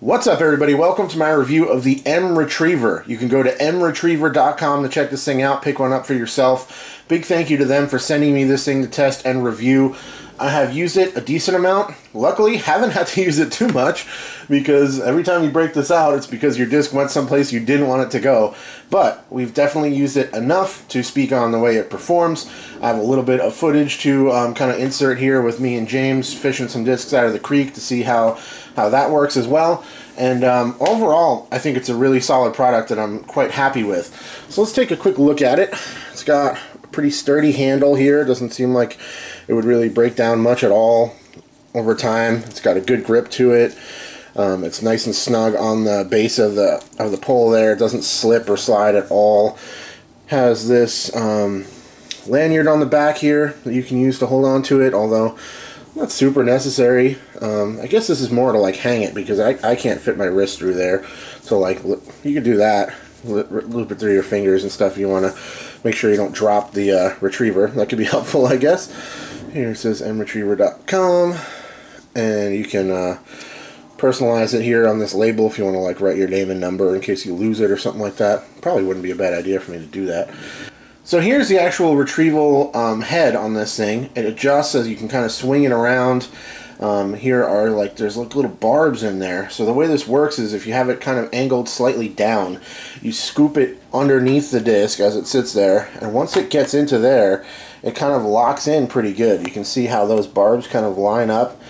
What's up, everybody? Welcome to my review of the M Retriever. You can go to mretriever.com to check this thing out, pick one up for yourself. Big thank you to them for sending me this thing to test and review. I have used it a decent amount. Luckily, haven't had to use it too much because every time you break this out, it's because your disc went someplace you didn't want it to go. But we've definitely used it enough to speak on the way it performs. I have a little bit of footage to um, kind of insert here with me and James fishing some discs out of the creek to see how, how that works as well. And um, overall, I think it's a really solid product that I'm quite happy with. So let's take a quick look at it. It's got a pretty sturdy handle here. It doesn't seem like it would really break down much at all over time. It's got a good grip to it. Um, it's nice and snug on the base of the of the pole there. It doesn't slip or slide at all. Has this um, lanyard on the back here that you can use to hold on to it, although not super necessary. Um, I guess this is more to like hang it because I, I can't fit my wrist through there. So like you could do that, loop it through your fingers and stuff. You want to make sure you don't drop the uh, retriever. That could be helpful, I guess. Here it says mretriever.com, and you can uh, personalize it here on this label if you want to like write your name and number in case you lose it or something like that. Probably wouldn't be a bad idea for me to do that. So here's the actual retrieval um, head on this thing. It adjusts as you can kind of swing it around. Um, here are like there's like little barbs in there. So the way this works is if you have it kind of angled slightly down, you scoop it underneath the disc as it sits there, and once it gets into there, it kind of locks in pretty good. You can see how those barbs kind of line up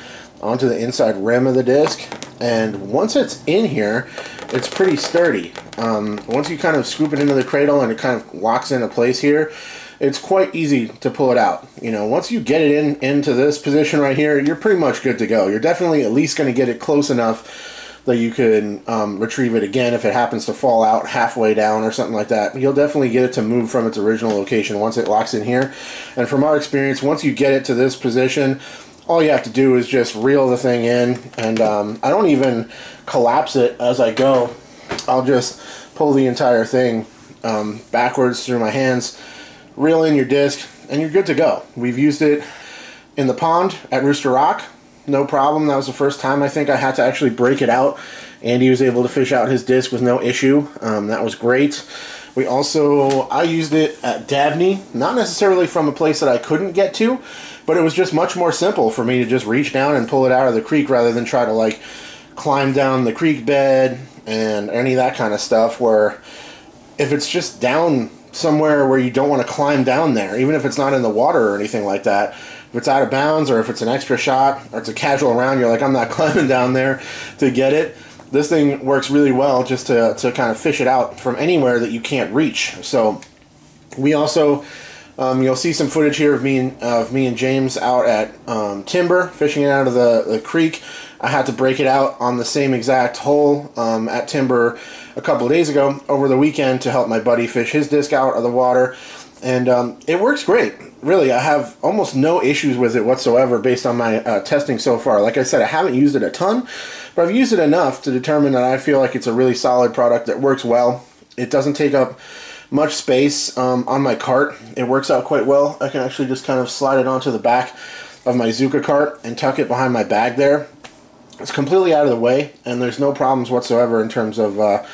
onto the inside rim of the disc and once it's in here it's pretty sturdy. Um, once you kind of scoop it into the cradle and it kind of locks into place here it's quite easy to pull it out. You know, once you get it in into this position right here, you're pretty much good to go. You're definitely at least going to get it close enough that you can um, retrieve it again if it happens to fall out halfway down or something like that. You'll definitely get it to move from its original location once it locks in here. And from our experience, once you get it to this position, all you have to do is just reel the thing in and um, I don't even collapse it as I go. I'll just pull the entire thing um, backwards through my hands, reel in your disc, and you're good to go. We've used it in the pond at Rooster Rock no problem. That was the first time I think I had to actually break it out. Andy was able to fish out his disc with no issue. Um, that was great. We also, I used it at Dabney, not necessarily from a place that I couldn't get to, but it was just much more simple for me to just reach down and pull it out of the creek rather than try to like climb down the creek bed and any of that kind of stuff where if it's just down somewhere where you don't want to climb down there, even if it's not in the water or anything like that, if it's out of bounds or if it's an extra shot or it's a casual round, you're like, I'm not climbing down there to get it. This thing works really well just to, to kind of fish it out from anywhere that you can't reach. So we also, um, you'll see some footage here of me and, of me and James out at um, Timber, fishing it out of the, the creek. I had to break it out on the same exact hole um, at Timber a couple of days ago over the weekend to help my buddy fish his disc out of the water and um, it works great. Really, I have almost no issues with it whatsoever based on my uh, testing so far. Like I said, I haven't used it a ton, but I've used it enough to determine that I feel like it's a really solid product that works well. It doesn't take up much space um, on my cart. It works out quite well. I can actually just kind of slide it onto the back of my Zuca cart and tuck it behind my bag there. It's completely out of the way, and there's no problems whatsoever in terms of, uh,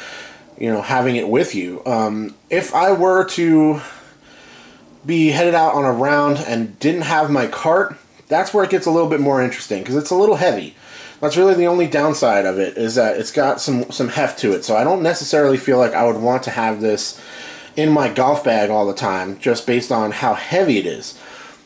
you know, having it with you. Um, if I were to be headed out on a round and didn't have my cart, that's where it gets a little bit more interesting because it's a little heavy. That's really the only downside of it is that it's got some some heft to it. So I don't necessarily feel like I would want to have this in my golf bag all the time just based on how heavy it is.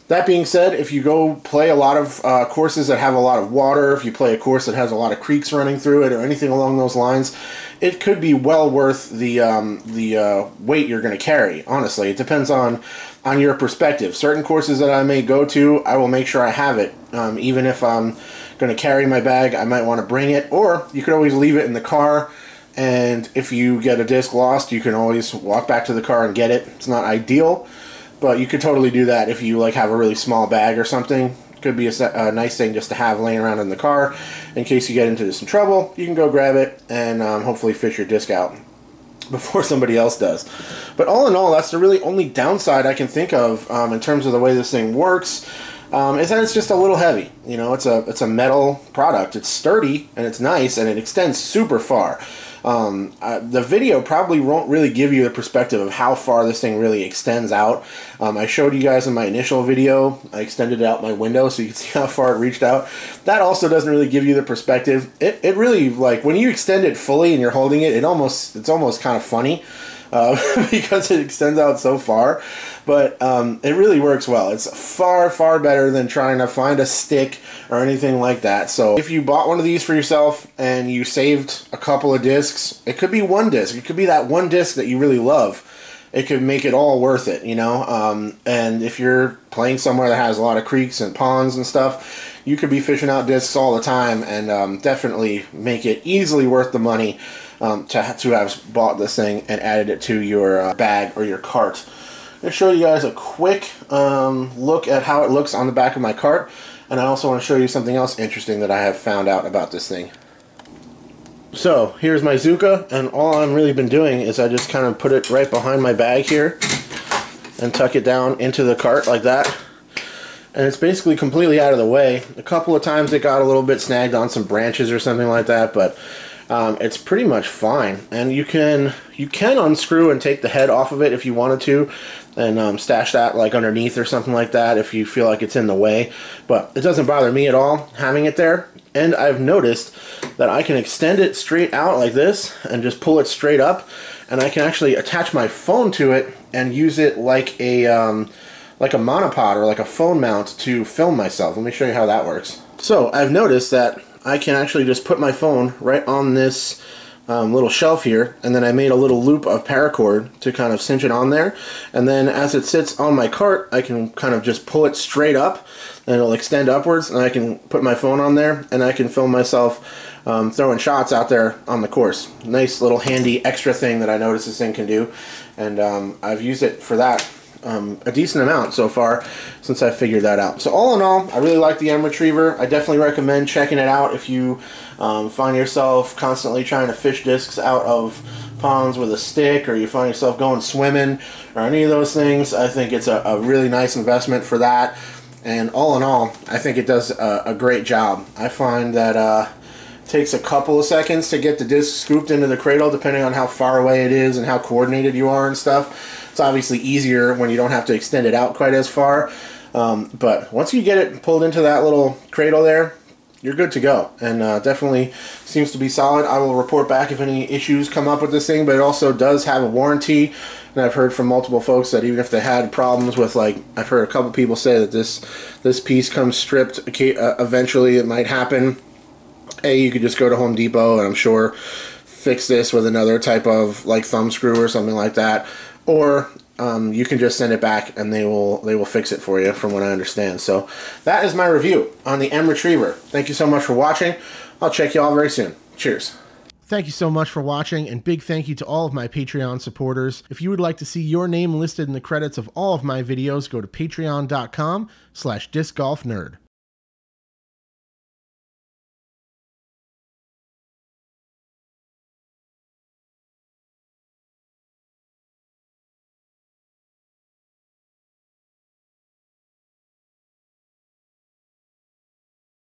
That being said, if you go play a lot of uh, courses that have a lot of water, if you play a course that has a lot of creeks running through it, or anything along those lines, it could be well worth the um, the uh, weight you're going to carry. Honestly, it depends on on your perspective. Certain courses that I may go to, I will make sure I have it, um, even if I'm going to carry my bag. I might want to bring it, or you could always leave it in the car. And if you get a disc lost, you can always walk back to the car and get it. It's not ideal but you could totally do that if you like have a really small bag or something. Could be a, a, nice thing just to have laying around in the car in case you get into some trouble. You can go grab it and um, hopefully fish your disc out before somebody else does. But all in all, that's the really only downside I can think of um, in terms of the way this thing works. um, is that it's just a little heavy. You know, it's a it's a metal product. It's sturdy and it's nice and it extends super far. Um, uh, the video probably won't really give you the perspective of how far this thing really extends out. Um, I showed you guys in my initial video. I extended out my window so you can see how far it reached out. That also doesn't really give you the perspective. It, it really like when you extend it fully and you're holding it, it almost it's almost kind of funny uh, because it extends out so far. But um, it really works well. It's far, far better than trying to find a stick or anything like that. So if you bought one of these for yourself and you saved a couple of discs, it could be one disc. It could be that one disc that you really love. It could make it all worth it, you know. Um, and if you're playing somewhere that has a lot of creeks and ponds and stuff, you could be fishing out discs all the time and um, definitely make it easily worth the money um, to, to have bought this thing and added it to your uh, bag or your cart. I'm going to show you guys a quick um, look at how it looks on the back of my cart. And I also want to show you something else interesting that I have found out about this thing. So, here's my Zuca, and all I've really been doing is I just kind of put it right behind my bag here and tuck it down into the cart like that. And it's basically completely out of the way. A couple of times it got a little bit snagged on some branches or something like that, but um, it's pretty much fine. And you can you can unscrew and take the head off of it if you wanted to and um, stash that like underneath or something like that if you feel like it's in the way. But it doesn't bother me at all having it there. And I've noticed that I can extend it straight out like this and just pull it straight up. And I can actually attach my phone to it and use it like a um, like a monopod or like a phone mount to film myself. Let me show you how that works. So I've noticed that I can actually just put my phone right on this um, little shelf here and then I made a little loop of paracord to kind of cinch it on there and then as it sits on my cart I can kind of just pull it straight up and it'll extend upwards and I can put my phone on there and I can film myself um, throwing shots out there on the course. Nice little handy extra thing that I noticed this thing can do and um, I've used it for that um, a decent amount so far since I figured that out. So all in all, I really like the M Retriever. I definitely recommend checking it out if you um, find yourself constantly trying to fish discs out of ponds with a stick or you find yourself going swimming or any of those things. I think it's a, a really nice investment for that. And all in all, I think it does a, a great job. I find that uh, takes a couple of seconds to get the disc scooped into the cradle depending on how far away it is and how coordinated you are and stuff. It's obviously easier when you don't have to extend it out quite as far. Um, but once you get it pulled into that little cradle there, you're good to go. And uh, definitely seems to be solid. I will report back if any issues come up with this thing, but it also does have a warranty. And I've heard from multiple folks that even if they had problems with like, I've heard a couple people say that this this piece comes stripped. Uh, eventually, it might happen. A, you could just go to Home Depot and I'm sure fix this with another type of like thumb screw or something like that or um, you can just send it back and they will they will fix it for you from what I understand. So that is my review on the M Retriever. Thank you so much for watching. I'll check you all very soon. Cheers. Thank you so much for watching, and big thank you to all of my Patreon supporters. If you would like to see your name listed in the credits of all of my videos, go to patreon.com slash discgolfnerd.